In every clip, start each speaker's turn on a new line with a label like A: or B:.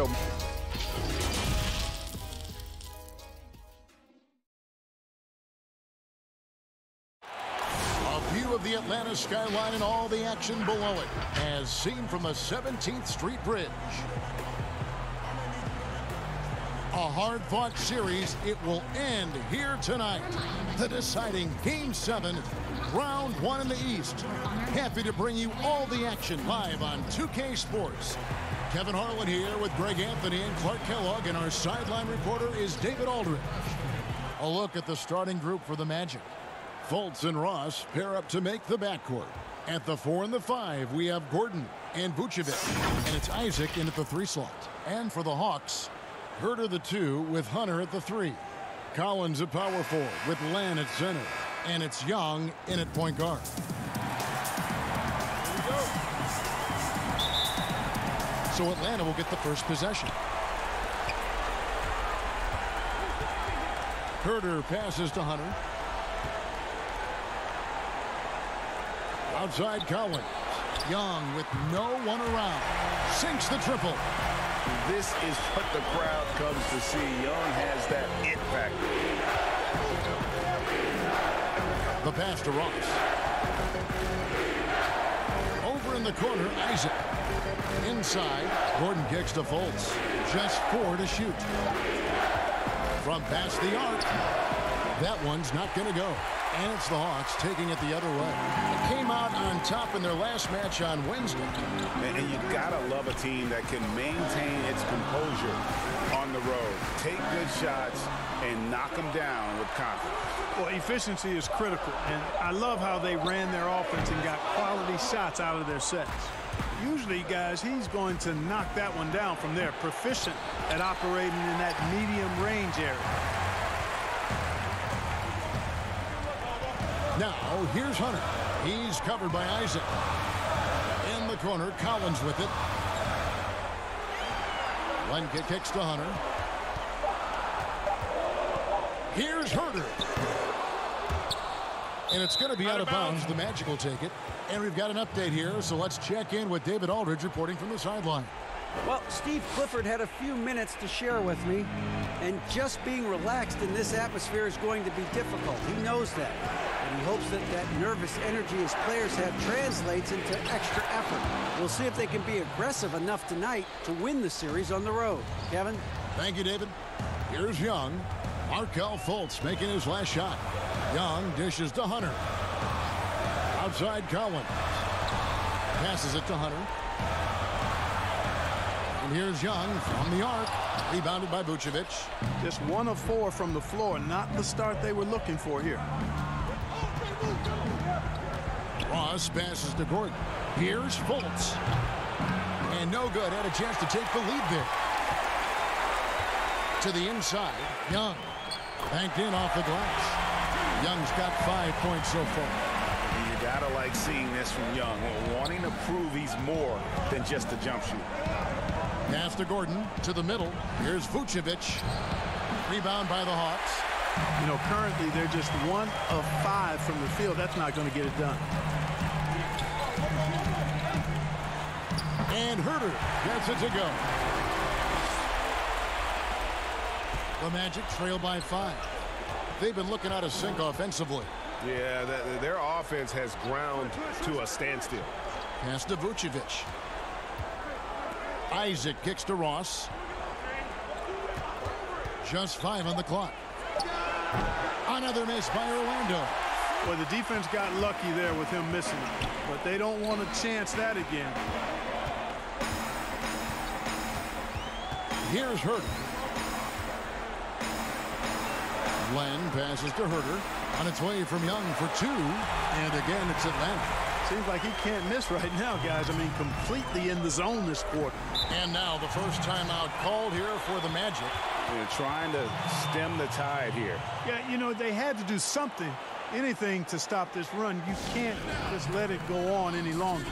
A: Orlando.
B: A view of the Atlanta skyline and all the action below it, as seen from the 17th Street Bridge. A hard-fought series, it will end here tonight. The deciding Game 7, Round 1 in the East. Happy to bring you all the action live on 2K Sports. Kevin Harlan here with Greg Anthony and Clark Kellogg, and our sideline reporter is David Aldridge. A look at the starting group for the Magic. Fultz and Ross pair up to make the backcourt. At the four and the five, we have Gordon and Vucevic. And it's Isaac in at the three slot. And for the Hawks, Huerter the two with Hunter at the three. Collins at power four with Len at center. And it's Young in at point guard. So Atlanta will get the first possession. Huerter passes to Hunter. Outside Collins. Young with no one around. Sinks the triple.
A: This is what the crowd comes to see. Young has that it factor.
B: The pass to Ross. Over in the corner, Isaac. Inside, Gordon kicks to Fultz. Just four to shoot. From past the arc. That one's not going to go. And it's the Hawks taking it the other way. It came out on top in their last match on Wednesday.
A: And, and you gotta love a team that can maintain its composure on the road. Take good shots and knock them down with confidence.
C: Well, efficiency is critical, and I love how they ran their offense and got quality shots out of their sets. Usually, guys, he's going to knock that one down from there. Proficient at operating in that medium range area.
B: Now, here's Hunter. He's covered by Isaac. In the corner, Collins with it. Lenka kicks to Hunter. Here's Huerter. And it's going to be out, out of bounds. bounds. The Magic will take it. And we've got an update here, so let's check in with David Aldridge reporting from the sideline.
D: Well, Steve Clifford had a few minutes to share with me, and just being relaxed in this atmosphere is going to be difficult. He knows that. And he hopes that that nervous energy his players have translates into extra effort. We'll see if they can be aggressive enough tonight to win the series on the road. Kevin?
B: Thank you, David. Here's Young. Markelle Fultz making his last shot. Young dishes to Hunter. Outside Collins. Passes it to Hunter. And here's Young from the arc. Rebounded by Vucevic.
C: Just one of four from the floor. Not the start they were looking for here.
B: Ross passes to Gordon. Here's Fultz. And no good. Had a chance to take the lead there. To the inside. Young. Banked in off the glass. Young's got five points so far.
A: You gotta like seeing this from Young, wanting to prove he's more than just a jump shooter.
B: Pass to Gordon to the middle. Here's Vucevic. Rebound by the Hawks.
C: You know, currently they're just one of five from the field. That's not going to get it done.
B: And Huerter gets it to go. The Magic trail by five. They've been looking out of sync offensively.
A: Yeah, the, their offense has ground to a standstill.
B: Pass to Vucevic. Isaac kicks to Ross. Just five on the clock. Another miss by Orlando.
C: Well, the defense got lucky there with him missing, but they don't want to chance that again.
B: Here's Huerter. Len passes to Huerter. On its way from Young for two. And again, it's Atlanta.
C: Seems like he can't miss right now, guys. I mean, completely in the zone this quarter.
B: And now the first timeout called here for the Magic.
A: They're trying to stem the tide here.
C: Yeah, you know, they had to do something, anything to stop this run. You can't just let it go on any longer.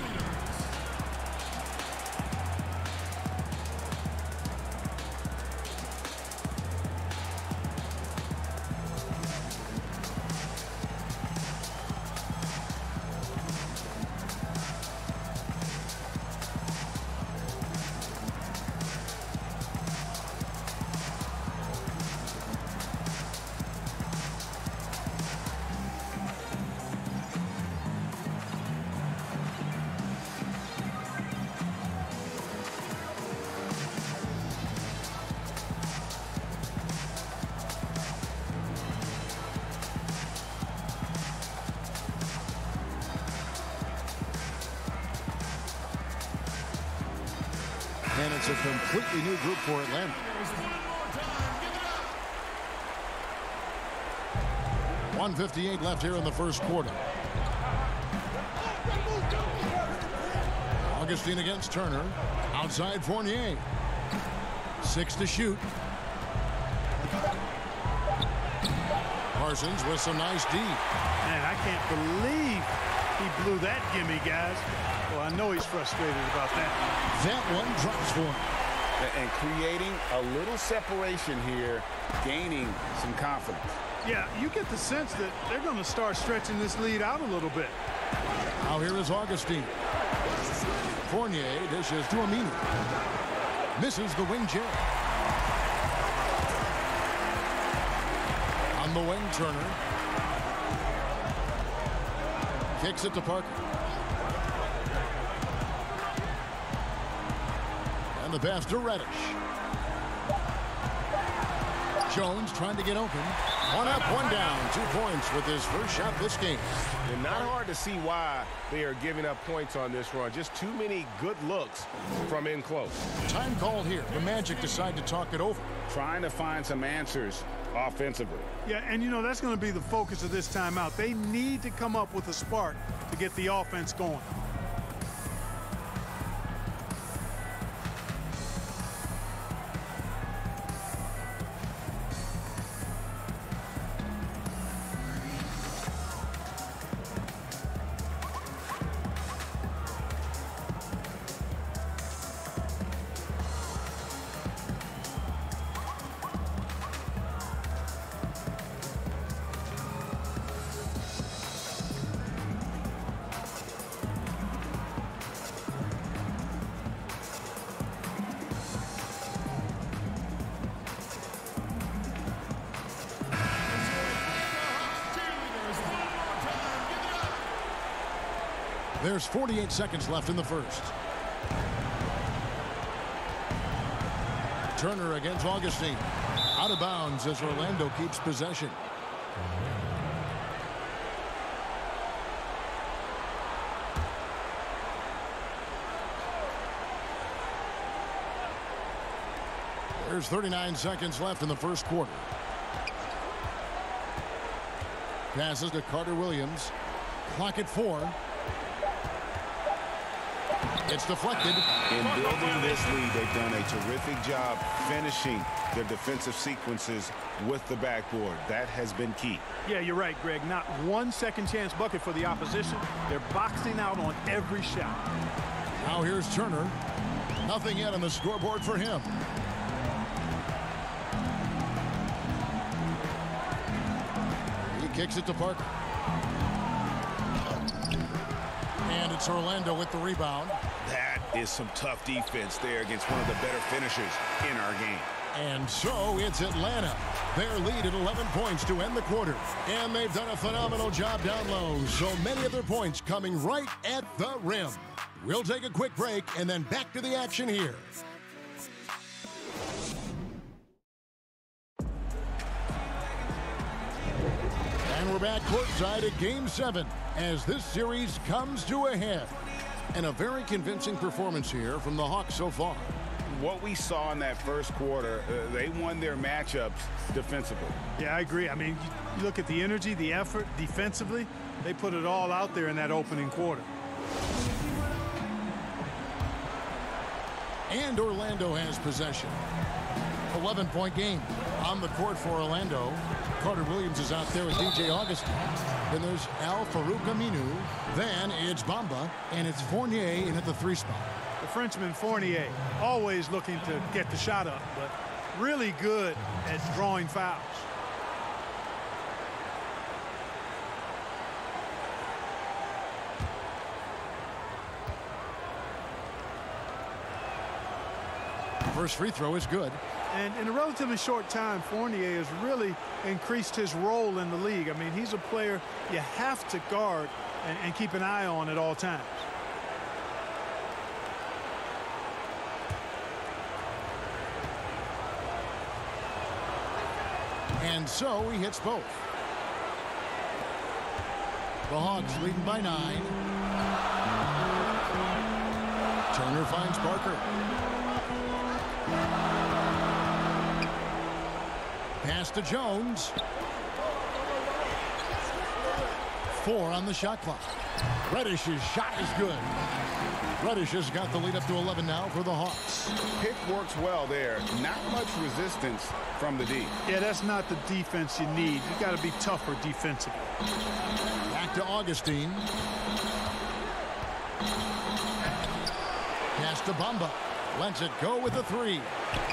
B: And it's a completely new group for Atlanta. One fifty-eight left here in the first quarter. Augustine against Turner. Outside Fournier. Six to shoot. Parsons with some nice D.
C: Man, I can't believe he blew that gimme, guys. Well, I know he's frustrated about that.
B: That one drops for him.
A: And creating a little separation here, gaining some confidence.
C: Yeah, you get the sense that they're going to start stretching this lead out a little bit.
B: Now here is Augustine. Fournier dishes to Aminu. Misses the wing jab. On the wing, Turner. Kicks it to Parker. The pass to Reddish. Jones trying to get open. One up, one down. Two points with his first shot this game.
E: And not hard to see why they are giving up points on this run. Just too many good looks from in close.
B: Time called here. The Magic decide to talk it over.
A: Trying to find some answers offensively.
C: Yeah, and you know, that's going to be the focus of this timeout. They need to come up with a spark to get the offense going.
B: Seconds left in the first. Turner against Augustine. Out of bounds as Orlando keeps possession. There's 39 seconds left in the first quarter. Passes to Carter Williams. Clock at four. It's deflected.
A: In building this lead, they've done a terrific job finishing their defensive sequences with the backboard. That has been key.
C: Yeah, you're right, Greg. Not one second chance bucket for the opposition. They're boxing out on every shot.
B: Now here's Turner. Nothing yet on the scoreboard for him. He kicks it to Parker. And it's Orlando with the rebound.
A: Is some tough defense there against one of the better finishers in our game.
B: And so it's Atlanta. Their lead at 11 points to end the quarter. And they've done a phenomenal job down low. So many of their points coming right at the rim. We'll take a quick break and then back to the action here. And we're back courtside at Game 7 as this series comes to a head. And a very convincing performance here from the Hawks so far.
A: What we saw in that first quarter, uh, they won their matchups defensively.
C: Yeah, I agree. I mean, you look at the energy, the effort defensively, they put it all out there in that opening quarter.
B: And Orlando has possession. 11-point game on the court for Orlando. Carter Williams is out there with DJ Augustine. Then there's Al Farouq Aminu. Then it's Bamba, and it's Fournier in at the three spot.
C: The Frenchman Fournier, always looking to get the shot up, but really good at drawing fouls.
B: First free throw is good.
C: And in a relatively short time, Fournier has really increased his role in the league. I mean, he's a player you have to guard and, and keep an eye on at all times.
B: And so he hits both. The Hawks leading by nine. Turner finds Parker. Pass to Jones. Four on the shot clock. Reddish's shot is good. Reddish has got the lead up to 11 now for the Hawks.
A: Pick works well there. Not much resistance from the D.
C: Yeah, that's not the defense you need. You got to be tougher defensively.
B: Back to Augustine. Pass to Bamba. Lets it go with the three.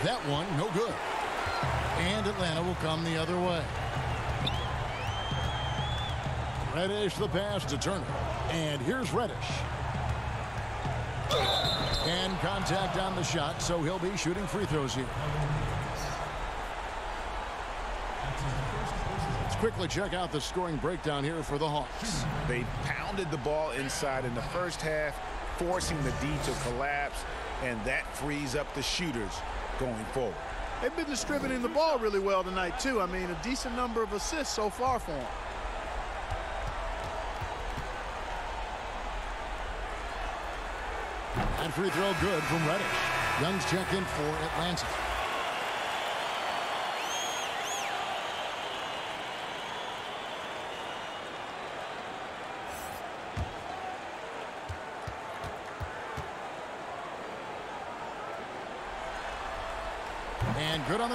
B: That one, no good. And Atlanta will come the other way. Reddish the pass to Turner. And here's Reddish. And contact on the shot, so he'll be shooting free throws here. Let's quickly check out the scoring breakdown here for the Hawks.
A: They pounded the ball inside in the first half, forcing the D to collapse, and that frees up the shooters going forward.
C: They've been distributing the ball really well tonight, too. I mean, a decent number of assists so far for them.
B: And free throw good from Reddish. Young's check in for Atlanta.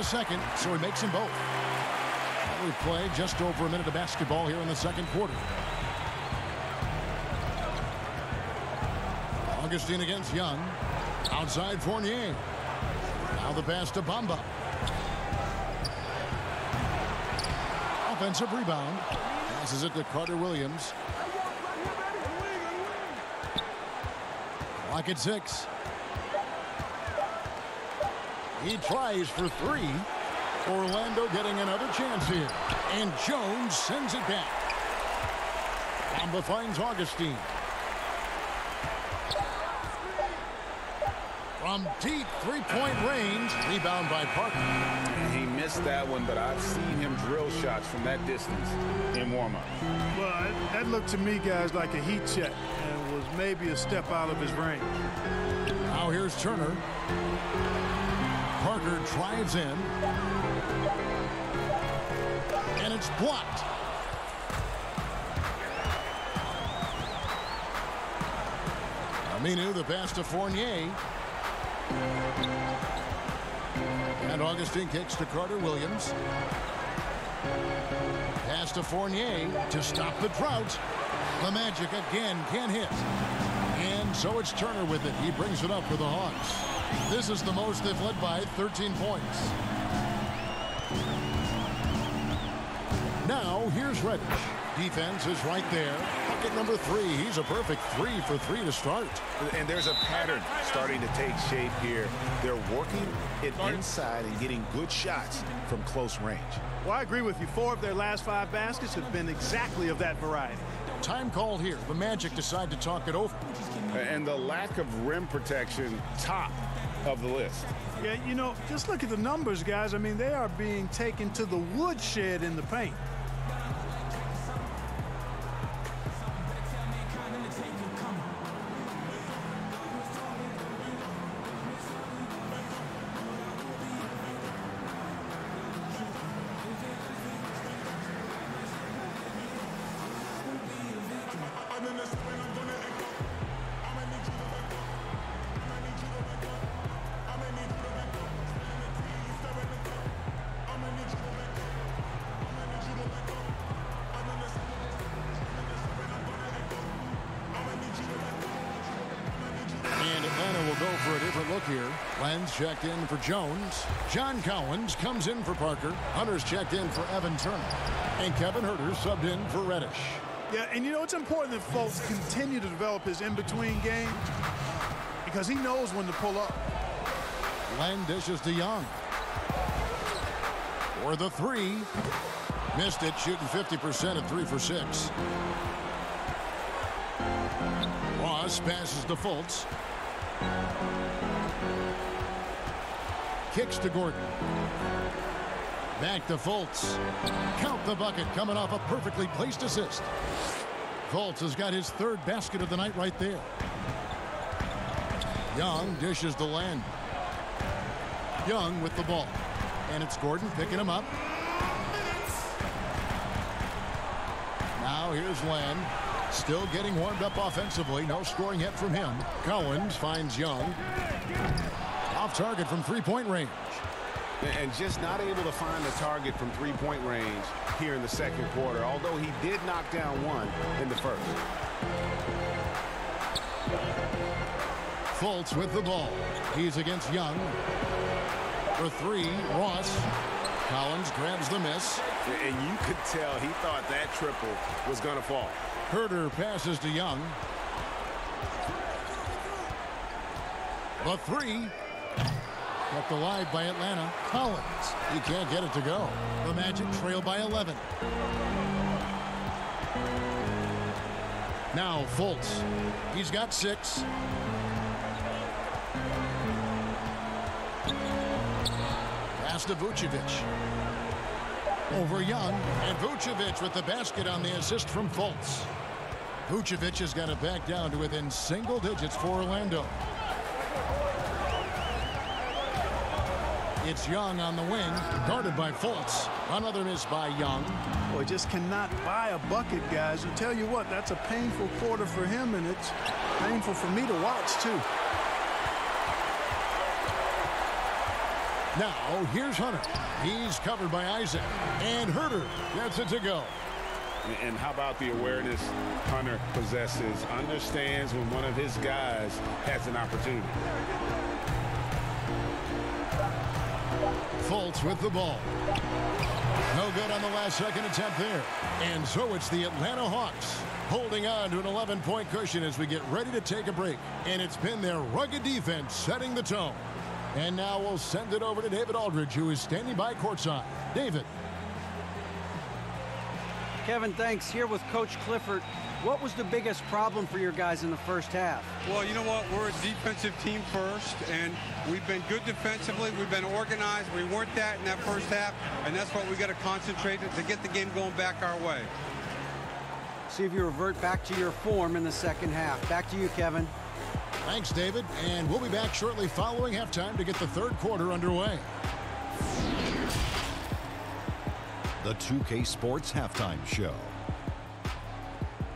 B: Second, so he makes them both. We've played just over a minute of basketball here in the second quarter. Augustine against Young. Outside Fournier. Now the pass to Bamba. Offensive rebound. Passes it to Carter Williams. Clock at six. He tries for three. Orlando getting another chance here. And Jones sends it back. Bamba finds Augustine. From deep three-point range. Rebound by Parker.
A: He missed that one, but I've seen him drill shots from that distance in warm-up.
C: Well, that looked to me, guys, like a heat check and was maybe a step out of his range.
B: Now here's Turner. Parker drives in. And it's blocked. Aminu, the pass to Fournier. And Augustine kicks to Carter Williams. Pass to Fournier to stop the drought. The Magic again can't hit. And so it's Turner with it. He brings it up for the Hawks. This is the most they've led by 13 points. Now, here's Reddish. Defense is right there. Bucket number three. He's a perfect three for three to start.
A: And there's a pattern starting to take shape here. They're working it inside and getting good shots from close range.
C: Well, I agree with you. Four of their last five baskets have been exactly of that variety.
B: Time called here. The Magic decide to talk it over.
A: And the lack of rim protection, top of the list.
C: Yeah, you know, just look at the numbers, guys. I mean, they are being taken to the woodshed in the paint.
B: Here. Len's checked in for Jones. John Collins comes in for Parker. Hunter's checked in for Evan Turner. And Kevin Huerter subbed in for Reddish.
C: Yeah, and you know, it's important that Fultz continue to develop his in-between game because he knows when to pull up.
B: Len dishes to Young. For the three. Missed it, shooting 50% at three for six. Ross passes to Fultz. Kicks to Gordon. Back to Fultz. Count the bucket coming off a perfectly placed assist. Fultz has got his third basket of the night right there. Young dishes the land. Young with the ball. And it's Gordon picking him up. Now here's Len. Still getting warmed up offensively. No scoring yet from him. Collins finds Young. Off target from three-point range.
A: And just not able to find the target from three-point range here in the second quarter, although he did knock down one in the first.
B: Fultz with the ball. He's against Young. For three, Ross. Collins grabs the miss.
A: And you could tell he thought that triple was going to fall.
B: Huerter passes to Young. The three. Kept alive by Atlanta. Collins. He can't get it to go. The Magic trail by 11. Now Fultz. He's got six. Pass to Vucevic. Over Young. And Vucevic with the basket on the assist from Fultz. Vucevic has got it back down to within single digits for Orlando. It's Young on the wing, guarded by Fultz. Another miss by Young.
C: Boy, just cannot buy a bucket, guys. I tell you what, that's a painful quarter for him, and it's painful for me to watch, too.
B: Now, here's Hunter. He's covered by Isaac. And Huerter gets it to go.
A: And how about the awareness Hunter possesses, understands when one of his guys has an opportunity.
B: Fultz with the ball. No good on the last second attempt there. And so it's the Atlanta Hawks holding on to an 11-point cushion as we get ready to take a break. And it's been their rugged defense setting the tone. And now we'll send it over to David Aldridge, who is standing by courtside. David.
D: Kevin, thanks. Here with Coach Clifford. What was the biggest problem for your guys in the first half?
F: Well, you know what? We're a defensive team first, and we've been good defensively. We've been organized. We weren't that in that first half, and that's what we got to concentrate to get the game going back our way.
D: See if you revert back to your form in the second half. Back to you, Kevin.
B: Thanks, David. And we'll be back shortly following halftime to get the third quarter underway.
G: The 2K Sports Halftime Show.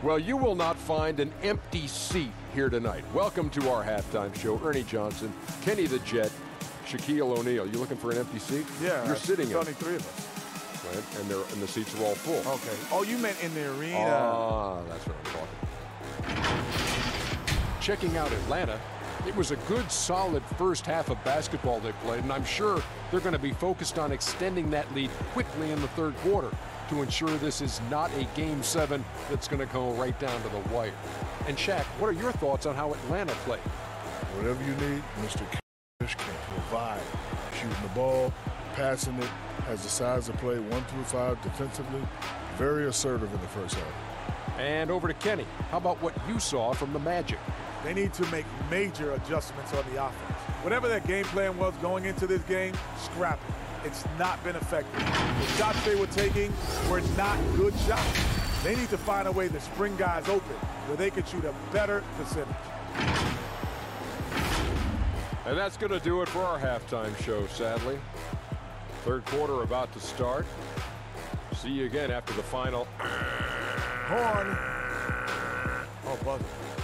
H: Well, you will not find an empty seat here tonight. Welcome to our halftime show. Ernie Johnson, Kenny the Jet, Shaquille O'Neal. You looking for an empty seat?
I: Yeah,
H: you're sitting
I: in.
H: Only
I: three of us.
H: Right? And, and the seats are all full.
I: Okay. Oh, you meant in the arena?
H: Ah, that's what I'm talking. Checking out Atlanta, it was a good, solid first half of basketball they played, and I'm sure they're going to be focused on extending that lead quickly in the third quarter to ensure this is not a game seven that's going to go right down to the wire. And Shaq, what are your thoughts on how Atlanta played?
J: Whatever you need, Mr. Cash can provide. Shooting the ball, passing it, has the size to play one through five defensively. Very assertive in the first half.
H: And over to Kenny. How about what you saw from the Magic?
I: They need to make major adjustments on the offense. Whatever their game plan was going into this game, scrap it. It's not been effective. The shots they were taking were not good shots. They need to find a way to spring guys open where they can shoot a better percentage.
H: And that's going to do it for our halftime show, sadly. Third quarter about to start. See you again after the final.
I: Horn. Oh, buzzer.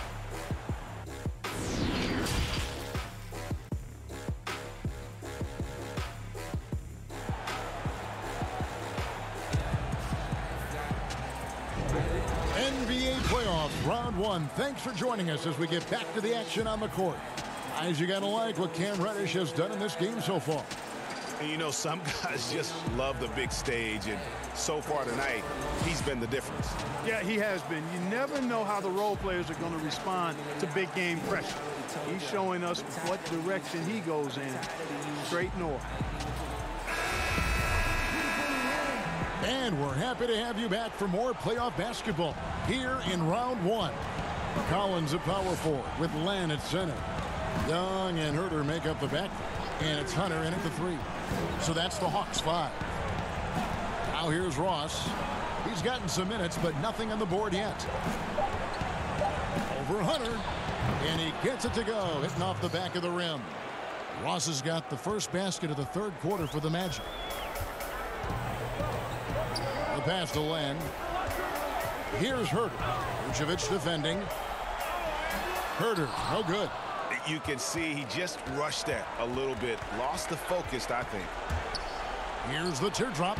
B: Round one. Thanks for joining us as we get back to the action on the court. Guys, you got to like what Cam Reddish has done in this game so far.
A: And you know, some guys just love the big stage, and so far tonight, he's been the difference.
C: Yeah, he has been. You never know how the role players are going to respond to big game pressure. He's showing us what direction he goes in. Straight north.
B: And we're happy to have you back for more playoff basketball here in round one. Collins at power forward with Len at center. Young and Huerter make up the back. And it's Hunter in at the three. So that's the Hawks five. Now here's Ross. He's gotten some minutes, but nothing on the board yet. Over Hunter. And he gets it to go, hitting off the back of the rim. Ross has got the first basket of the third quarter for the Magic. The pass to Len. Here's Huerter. Vucevic defending. Huerter, no good.
E: You can see he just rushed that a little bit. Lost the focus, I think.
B: Here's the teardrop.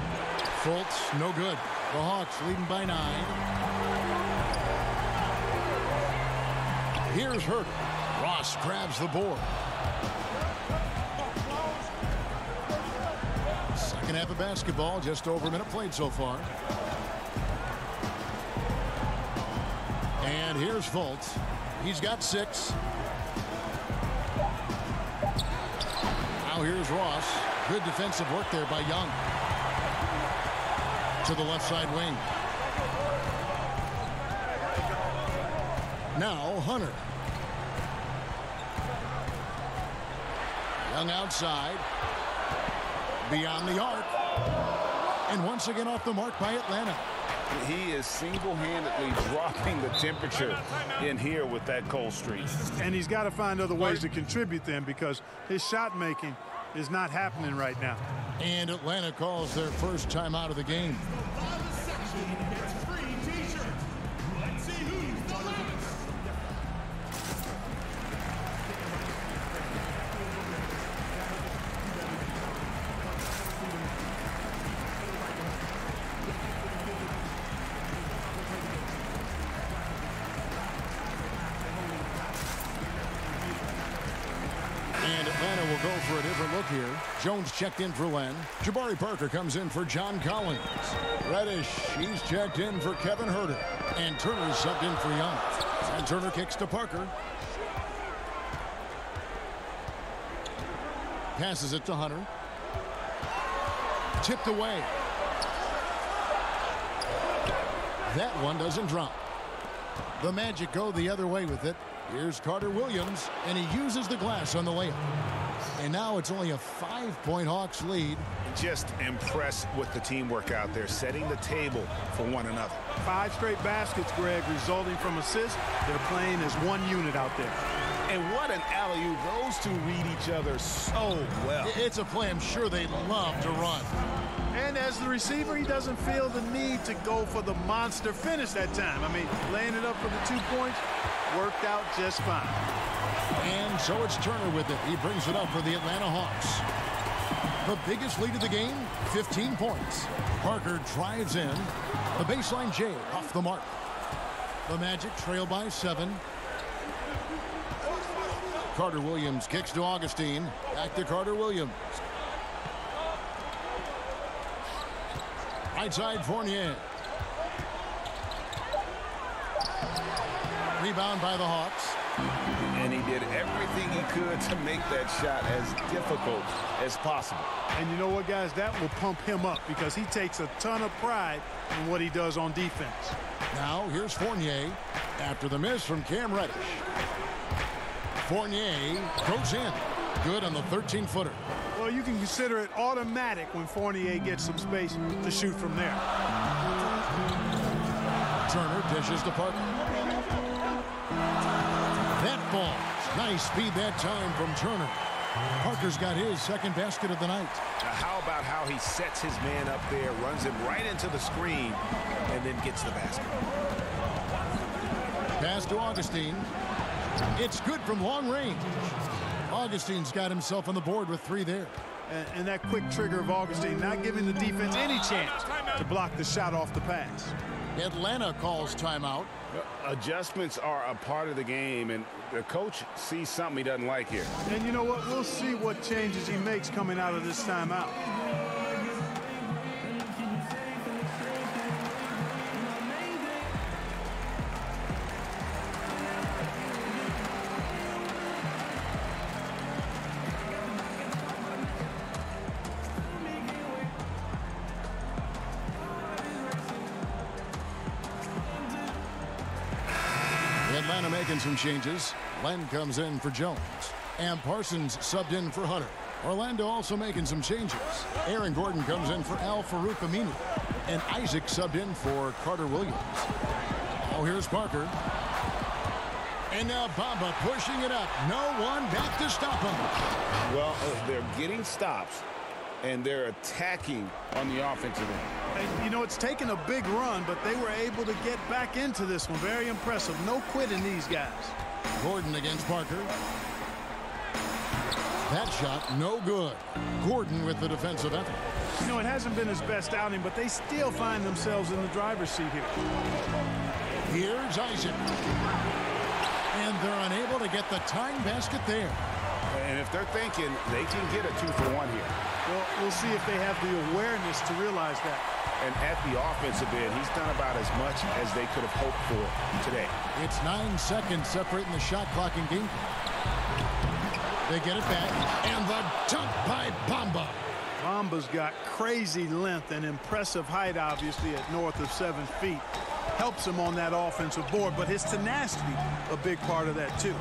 B: Fultz, no good. The Hawks leading by nine. Here's Huerter. Ross grabs the board. Second half of basketball, just over a minute played so far. And here's Fultz. He's got six. Now here's Ross. Good defensive work there by Young. To the left side wing. Now Hunter. Young outside. Beyond the arc. And once again off the mark by Atlanta.
A: He is single-handedly dropping the temperature in here with that cold streak.
C: And he's got to find other ways to contribute then because his shot making is not happening right now.
B: And Atlanta calls their first time out of the game. Here. Jones checked in for Len. Jabari Parker comes in for John Collins. Reddish, he's checked in for Kevin Huerter. And Turner subbed in for Young. And Turner kicks to Parker. Passes it to Hunter. Tipped away. That one doesn't drop. The Magic go the other way with it. Here's Carter Williams, and he uses the glass on the layup. And now it's only a five-point Hawks lead.
A: Just impressed with the teamwork out there, setting the table for one another.
C: Five straight baskets, Greg, resulting from assists. They're playing as one unit out there.
A: And what an alley-oop. Those two read each other so well.
B: It's a play I'm sure they love to run.
C: And as the receiver, he doesn't feel the need to go for the monster finish that time. I mean, laying it up for the two points worked out just fine.
B: And so it's Turner with it. He brings it up for the Atlanta Hawks. The biggest lead of the game, 15 points. Parker drives in. The baseline J off the mark. The Magic trail by seven. Carter Williams kicks to Augustine. Back to Carter Williams. Right side Fournier. Rebound by the Hawks.
A: And he did everything he could to make that shot as difficult as possible.
C: And you know what, guys? That will pump him up because he takes a ton of pride in what he does on defense.
B: Now here's Fournier after the miss from Cam Reddish. Fournier goes in. Good on the 13-footer.
C: Well, you can consider it automatic when Fournier gets some space to shoot from there.
B: Turner dishes to Parker. Falls. Nice speed that time from Turner. Parker's got his second basket of the night.
A: Now, how about how he sets his man up there, runs him right into the screen, and then gets the basket.
B: Pass to Augustine. It's good from long range. Augustine's got himself on the board with three there.
C: And, and, that quick trigger of Augustine not giving the defense any chance to block the shot off the pass.
B: Atlanta calls timeout.
A: Uh, adjustments are a part of the game, and the coach sees something he doesn't like here.
C: And you know what? We'll see what changes he makes coming out of this timeout.
B: Changes. Len comes in for Jones. And Parsons subbed in for Hunter. Orlando also making some changes. Aaron Gordon comes in for Al Farouq Aminu. And Isaac subbed in for Carter Williams. Oh, here's Parker. And now Bamba pushing it up. No one back to stop him.
A: Well, they're getting stops, and they're attacking on the offensive end.
C: And, you know, it's taken a big run, but they were able to get back into this one. Very impressive. No quitting these guys.
B: Gordon against Parker. That shot, no good. Gordon with the defensive effort.
C: You know, it hasn't been his best outing, but they still find themselves in the driver's seat here.
B: Here's Isaac. And they're unable to get the tying basket there.
A: And if they're thinking they can get a two for one here.
C: Well, we'll see if they have the awareness to realize that.
A: And at the offensive end, he's done about as much as they could have hoped for today.
B: It's nine seconds separating the shot clock and game. They get it back, and the dunk by Bamba.
C: Bamba's got crazy length and impressive height, obviously, at north of seven feet. Helps him on that offensive board, but his tenacity, a big part of that, too.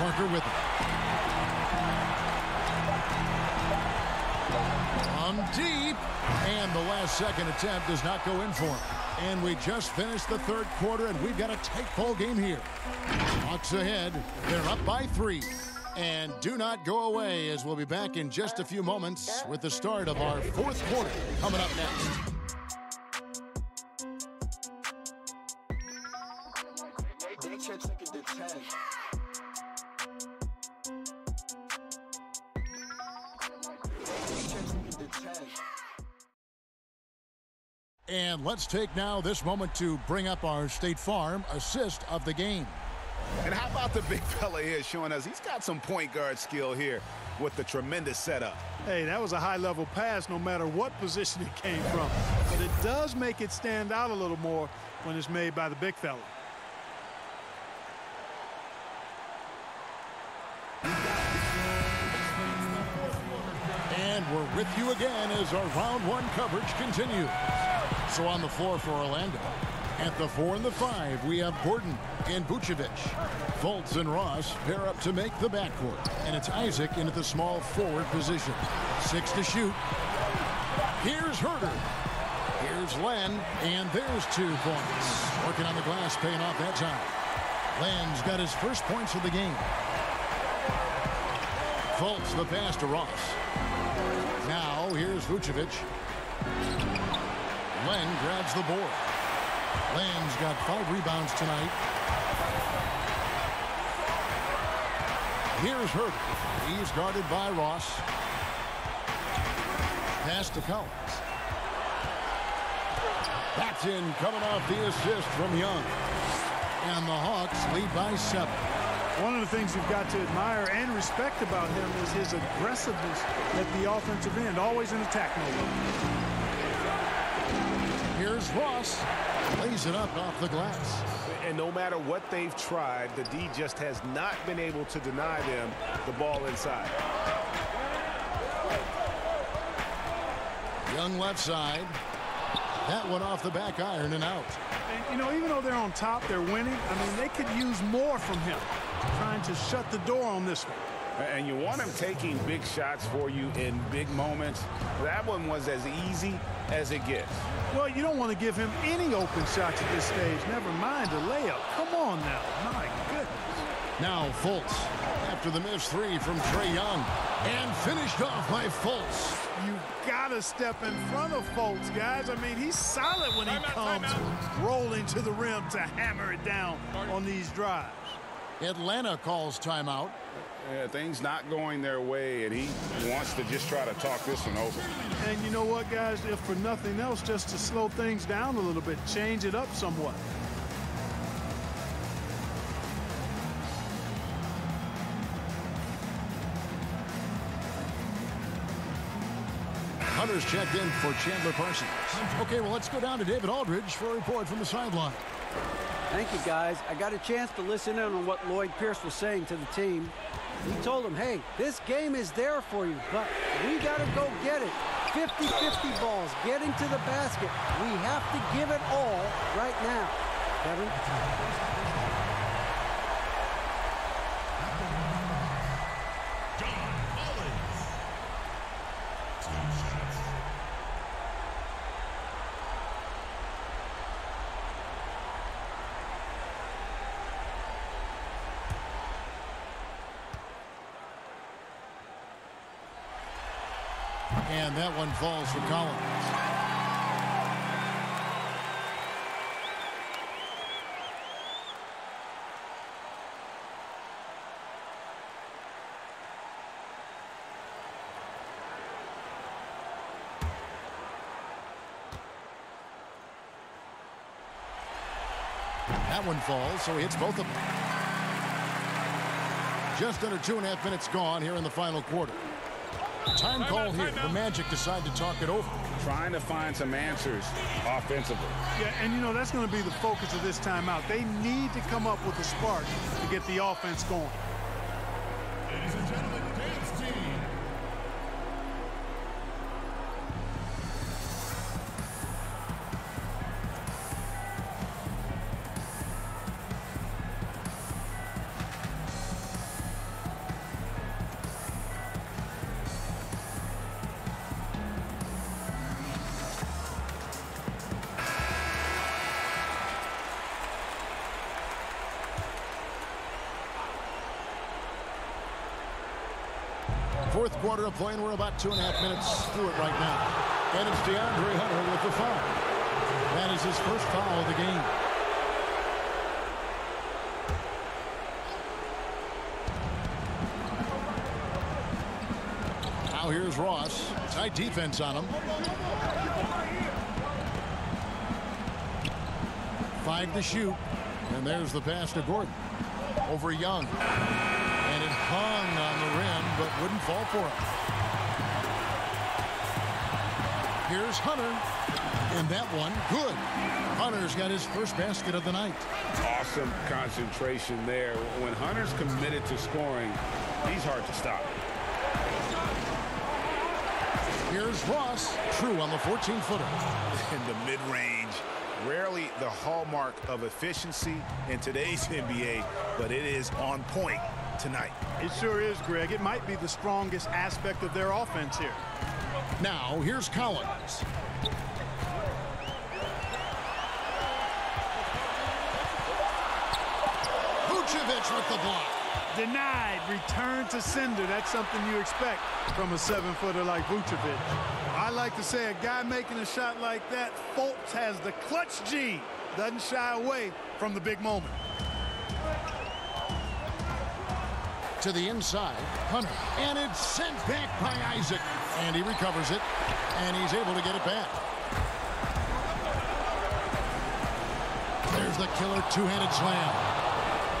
B: Parker with it. On deep, and the last second attempt does not go in for him. And we just finished the third quarter, and we've got a tight ball game here. Hawks ahead. They're up by three. And do not go away as we'll be back in just a few moments with the start of our fourth quarter coming up next. And let's take now this moment to bring up our State Farm assist of the game.
A: And how about the big fella here showing us he's got some point guard skill here with the tremendous setup.
C: Hey, that was a high-level pass no matter what position it came from. But it does make it stand out a little more when it's made by the big fella.
B: And we're with you again as our round one coverage continues. So on the floor for Orlando. At the four and the five, we have Gordon and Vucevic. Fultz and Ross pair up to make the backcourt. And it's Isaac into the small forward position. Six to shoot. Here's Huerter. Here's Len. And there's two points. Working on the glass, paying off that time. Len's got his first points of the game. Fultz the pass to Ross. Now here's Vucevic. Len grabs the board. Len's got five rebounds tonight. Here's Huerter. He's guarded by Ross. Pass to Collins. That's in coming off the assist from Young. And the Hawks lead by seven.
C: One of the things you've got to admire and respect about him is his aggressiveness at the offensive end, always in attack mode.
B: Here's Ross. Lays it up off the glass.
E: And no matter what they've tried, the D just has not been able to deny them the ball inside.
B: Young left side. That one off the back iron and out.
C: And, you know, even though they're on top, they're winning. I mean, they could use more from him. Trying to shut the door on this one.
A: And you want him taking big shots for you in big moments. That one was as easy as it gets.
C: Well, you don't want to give him any open shots at this stage. Never mind a layup. Come on now. My goodness.
B: Now Fultz after the missed three from Trae Young. And finished off by Fultz.
C: You got to step in front of Fultz, guys. I mean, he's solid when he comes rolling to the rim to hammer it down on these drives.
B: Atlanta calls timeout.
A: Yeah, things not going their way, and he wants to just try to talk this one over.
C: And you know what, guys? If for nothing else, just to slow things down a little bit, change it up somewhat.
B: Hunter's checked in for Chandler Parsons. Okay, well, let's go down to David Aldridge for a report from the sideline.
D: Thank you, guys. I got a chance to listen in on what Lloyd Pierce was saying to the team. He told them, hey, this game is there for you, but we got to go get it. 50-50 balls, getting to the basket. We have to give it all right now. Kevin?
B: And that one falls for Collins. That one falls, so he hits both of them. Just under two and a half minutes gone here in the final quarter. Time call here. The Magic decide to talk it over.
A: Trying to find some answers offensively.
C: Yeah, and you know, that's going to be the focus of this timeout. They need to come up with a spark to get the offense going. Ladies and gentlemen,
B: of play, and we're about two and a half minutes through it right now. And it's DeAndre Hunter with the foul. That is his first foul of the game. Now here's Ross. Tight defense on him. Five to shoot. And there's the pass to Gordon. Over Young And it hung on the rim, but wouldn't fall for it. Here's Hunter. And that one, good. Hunter's got his first basket of the night.
A: Awesome concentration there. When Hunter's committed to scoring, he's hard to stop.
B: Here's Ross. True on the 14-footer.
A: In the mid-range. Rarely the hallmark of efficiency in today's NBA, but it is on point tonight.
C: It sure is, Greg. It might be the strongest aspect of their offense here.
B: Now, here's Collins. Vucevic with the block.
C: Denied. Return to sender. That's something you expect from a seven-footer like Vucevic. I like to say a guy making a shot like that, Fultz has the clutch G. Doesn't shy away from the big moment.
B: to the inside. Hunter. And it's sent back by Isaac. And he recovers it. And he's able to get it back. There's the killer two-handed slam.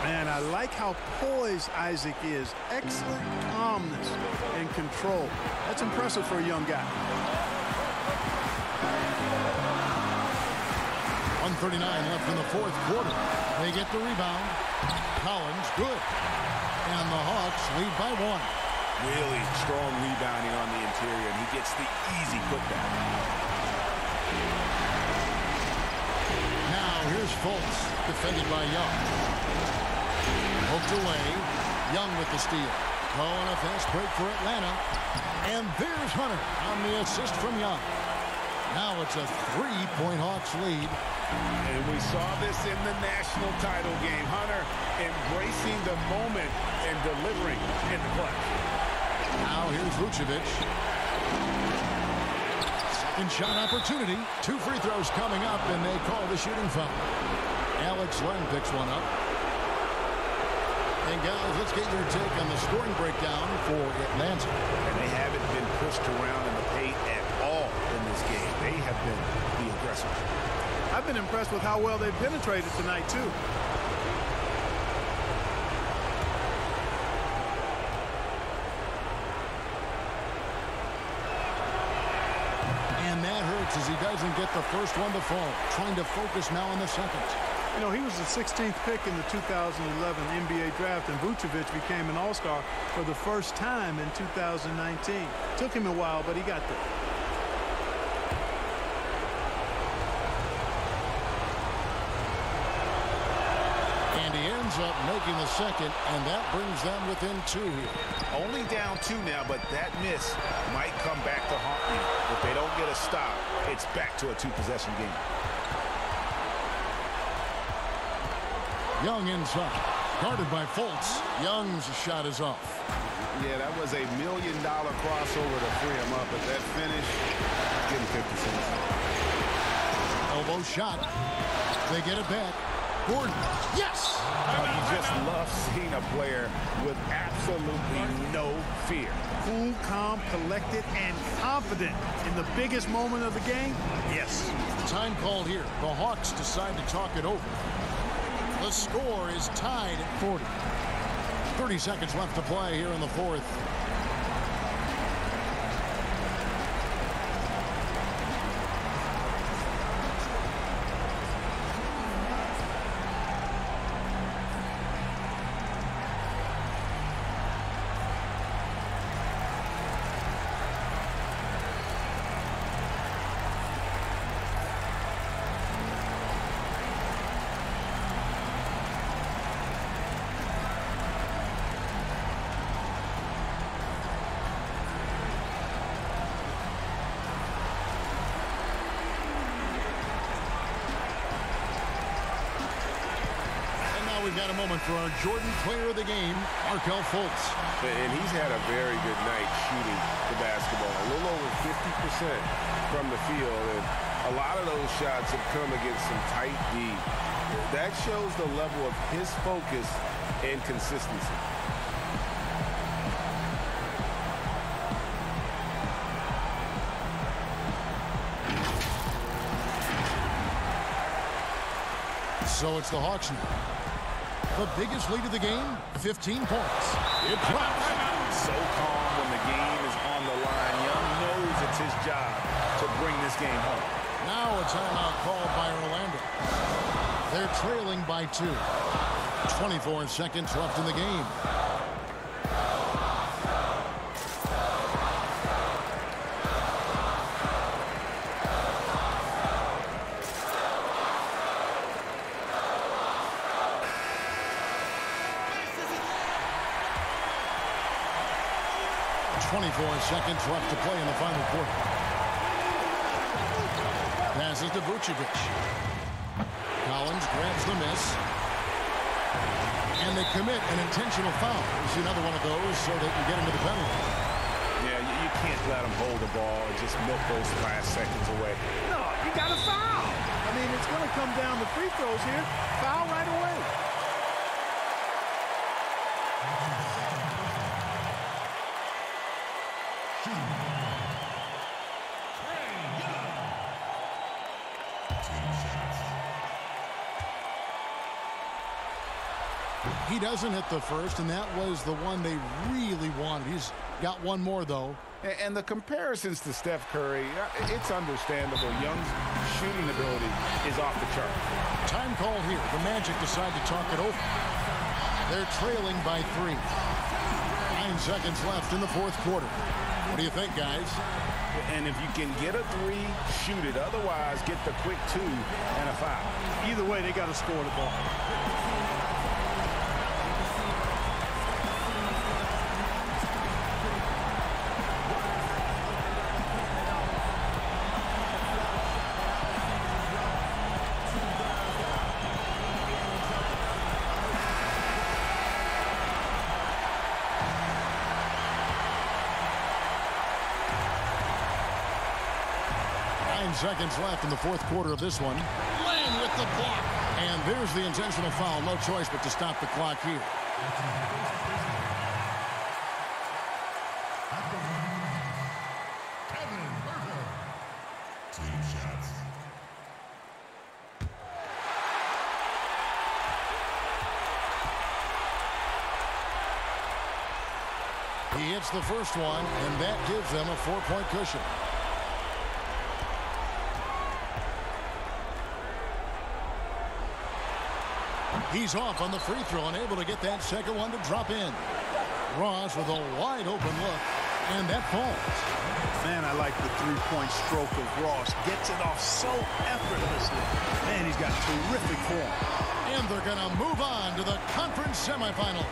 C: Man, I like how poised Isaac is. Excellent calmness and control. That's impressive for a young guy.
B: 139 left in the fourth quarter. They get the rebound. Collins, good. And the Hawks lead by one.
A: Really strong rebounding on the interior, and he gets the easy putback.
B: Now here's Fultz, defended by Young. Poked away. Young with the steal. Calling a fast break for Atlanta. And there's Hunter on the assist from Young. Now it's a three-point Hawks lead.
A: And we saw this in the national title game. Hunter embracing the moment and delivering in the clutch.
B: Now here's Vucevic. Second shot opportunity. Two free throws coming up, and they call the shooting foul. Alex Len picks one up. And guys, let's get your take on the scoring breakdown for Atlanta.
A: And they haven't been pushed around in the paint at all in this game. They have been the aggressors.
C: I've been impressed with how well they've penetrated tonight, too.
B: And that hurts as he doesn't get the first one to fall. Trying to focus now on the second.
C: You know, he was the 16th pick in the 2011 NBA draft, and Vucevic became an All-Star for the first time in 2019. Took him a while, but he got there.
B: up making the second, and that brings them within two here.
A: Only down two now, but that miss might come back to haunt you. If they don't get a stop, it's back to a two-possession game.
B: Young inside. Guarded by Fultz. Young's shot is off.
A: Yeah, that was a million-dollar crossover to free him up, but that finish, getting 50 cents.
B: Elbow shot. They get it back. Gordon. Yes!
A: Uh, you just love seeing a player with absolutely no fear.
C: Cool, calm, collected, and confident in the biggest moment of the game? Yes.
B: Time called here. The Hawks decide to talk it over. The score is tied at 40. 30 seconds left to play here in the fourth. Got a moment for our Jordan player of the game, Markelle Fultz.
E: And he's had a very good night shooting the basketball. A little over 50% from the field. And a lot of those shots have come against some tight D. That shows the level of his focus and consistency.
B: So it's the Hawks now. The biggest lead of the game, 15 points. It drops.
A: So calm when the game is on the line. Young knows it's his job to bring this game home.
B: Now a timeout called by Orlando. They're trailing by two. 24 seconds left in the game. Twenty-four seconds left to play in the final quarter. Passes to Vucevic. Collins grabs the miss. And they commit an intentional foul. It's another one of those so they can get into the penalty.
A: Yeah, you, you can't let them hold the ball and just milk those last seconds away.
C: No, you got to foul. I mean, it's going to come down to free throws here. Foul right away.
B: Doesn't hit the first, and that was the one they really wanted. He's got one more, though.
A: And the comparisons to Steph Curry, uh, it's understandable. Young's shooting ability is off the chart.
B: Time call here. The Magic decide to talk it over. They're trailing by three. Nine seconds left in the fourth quarter. What do you think, guys?
A: And if you can get a three, shoot it. Otherwise, get the quick two and a five.
C: Either way, they got to score the ball.
B: Seconds left in the fourth quarter of this one. Len with the block. And there's the intentional foul. No choice but to stop the clock here. He hits the first one, and that gives them a four-point cushion. He's off on the free throw and able to get that second one to drop in. Ross with a wide open look, and that falls.
C: Man, I like the three-point stroke of Ross. Gets it off so effortlessly. Man, he's got terrific form.
B: And they're going to move on to the conference semifinals.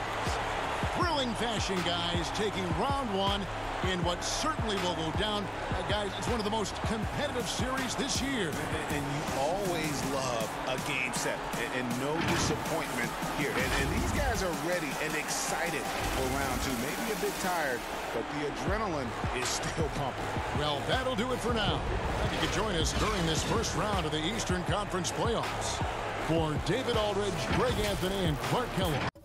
B: thrilling fashion, guys, taking round one in what certainly will go down. Uh, guys, it's one of the most competitive series this year.
A: And, and you always love a game set and, and no disappointment here. And, and, these guys are ready and excited for round two. Maybe a bit tired, but the adrenaline is still pumping.
B: Well, that'll do it for now. Glad you could join us during this first round of the Eastern Conference playoffs. For David Aldridge, Greg Anthony, and Clark Kellogg.